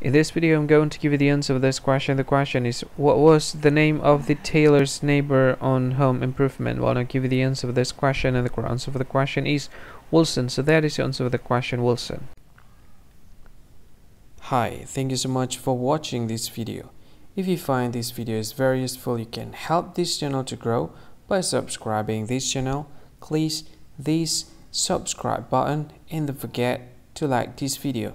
In this video I'm going to give you the answer of this question. The question is what was the name of the Taylors' neighbor on home improvement? Well I'll give you the answer of this question and the answer for the question is Wilson. So that is the answer of the question Wilson. Hi, thank you so much for watching this video. If you find this video is very useful, you can help this channel to grow by subscribing this channel. Please this subscribe button and don't forget to like this video.